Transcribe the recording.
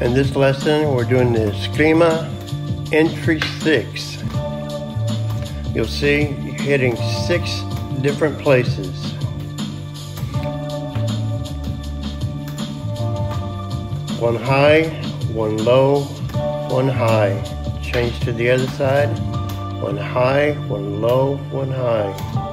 In this lesson, we're doing the Eskrima entry six. You'll see hitting six different places. One high, one low, one high. Change to the other side. One high, one low, one high.